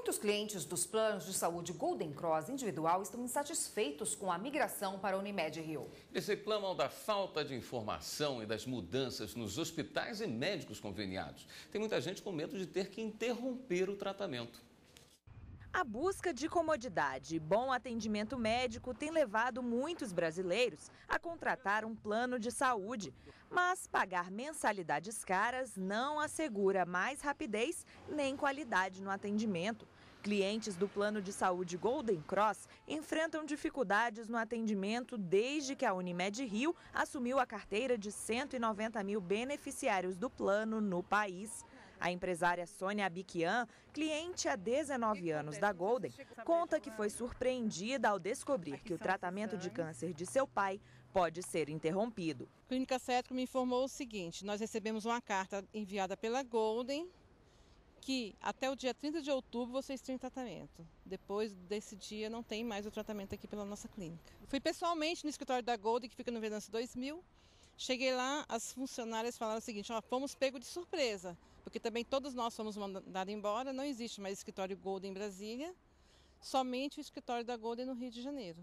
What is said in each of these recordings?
Muitos clientes dos planos de saúde Golden Cross individual estão insatisfeitos com a migração para a Unimed Rio. Eles reclamam da falta de informação e das mudanças nos hospitais e médicos conveniados. Tem muita gente com medo de ter que interromper o tratamento. A busca de comodidade e bom atendimento médico tem levado muitos brasileiros a contratar um plano de saúde. Mas pagar mensalidades caras não assegura mais rapidez nem qualidade no atendimento. Clientes do plano de saúde Golden Cross enfrentam dificuldades no atendimento desde que a Unimed Rio assumiu a carteira de 190 mil beneficiários do plano no país. A empresária Sônia Abiquian, cliente há 19 anos da Golden, conta que foi surpreendida ao descobrir que o tratamento de câncer de seu pai pode ser interrompido. A Clínica Cético me informou o seguinte: nós recebemos uma carta enviada pela Golden que até o dia 30 de outubro vocês têm tratamento. Depois desse dia não tem mais o tratamento aqui pela nossa clínica. Fui pessoalmente no escritório da Golden, que fica no Venâncio 2000. Cheguei lá, as funcionárias falaram o seguinte: ó, fomos pego de surpresa porque também todos nós fomos mandados embora, não existe mais escritório Golden em Brasília, somente o escritório da Golden no Rio de Janeiro.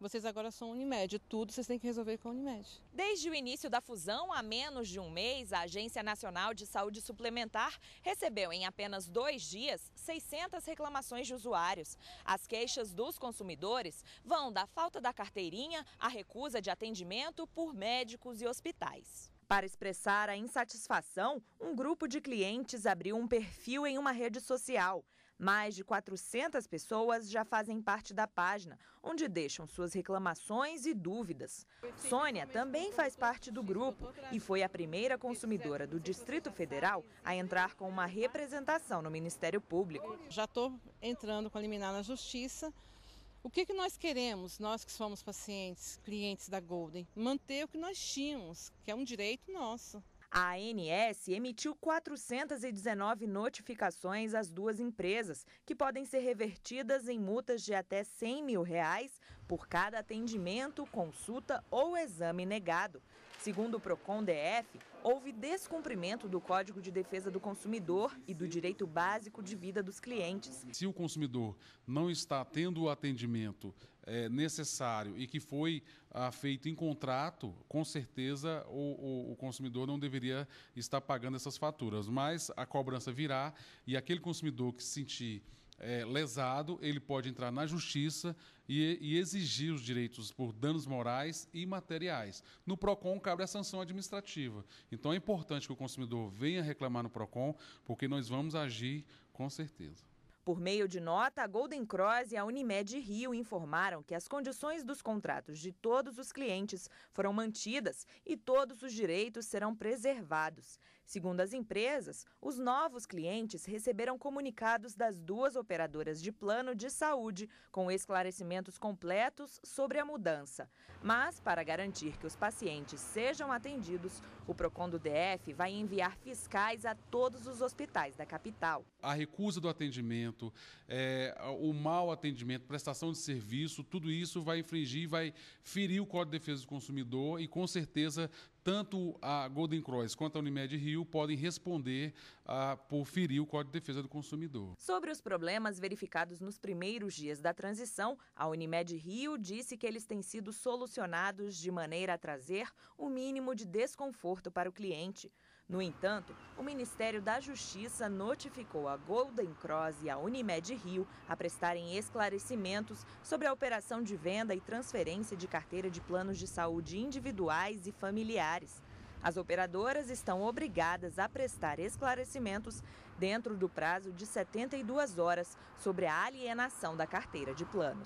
Vocês agora são Unimed, tudo vocês têm que resolver com a Unimed. Desde o início da fusão, há menos de um mês, a Agência Nacional de Saúde Suplementar recebeu em apenas dois dias 600 reclamações de usuários. As queixas dos consumidores vão da falta da carteirinha à recusa de atendimento por médicos e hospitais. Para expressar a insatisfação, um grupo de clientes abriu um perfil em uma rede social. Mais de 400 pessoas já fazem parte da página, onde deixam suas reclamações e dúvidas. Sônia também faz parte do grupo e foi a primeira consumidora do Distrito Federal a entrar com uma representação no Ministério Público. Já estou entrando com a liminar na Justiça o que, que nós queremos, nós que somos pacientes, clientes da Golden? Manter o que nós tínhamos, que é um direito nosso. A ANS emitiu 419 notificações às duas empresas, que podem ser revertidas em multas de até 100 mil reais por cada atendimento, consulta ou exame negado. Segundo o Procon DF, houve descumprimento do Código de Defesa do Consumidor e do direito básico de vida dos clientes. Se o consumidor não está tendo o atendimento é, necessário e que foi ah, feito em contrato, com certeza o, o, o, consumidor não deveria estar pagando essas faturas. Mas a cobrança virá e aquele consumidor que se sentir é, lesado, ele pode entrar na justiça e, e, exigir os direitos por danos morais e materiais. No PROCON cabe a sanção administrativa. Então é importante que o consumidor venha reclamar no PROCON, porque nós vamos agir com certeza. Por meio de nota, a Golden Cross e a Unimed Rio informaram que as condições dos contratos de todos os clientes foram mantidas e todos os direitos serão preservados. Segundo as empresas, os novos clientes receberam comunicados das duas operadoras de plano de saúde com esclarecimentos completos sobre a mudança. Mas, para garantir que os pacientes sejam atendidos, o Procon do DF vai enviar fiscais a todos os hospitais da capital. A recusa do atendimento é, o mau atendimento, prestação de serviço, tudo isso vai infringir, vai ferir o Código de Defesa do Consumidor e, com certeza, tanto a Golden Cross quanto a Unimed Rio podem responder a, por ferir o Código de Defesa do Consumidor. Sobre os problemas verificados nos primeiros dias da transição, a Unimed Rio disse que eles têm sido solucionados de maneira a trazer o mínimo de desconforto para o cliente. No entanto, o Ministério da Justiça notificou a Golden Cross e a Unimed Rio a prestarem esclarecimentos sobre a operação de venda e transferência de carteira de planos de saúde individuais e familiares. As operadoras estão obrigadas a prestar esclarecimentos dentro do prazo de 72 horas sobre a alienação da carteira de planos.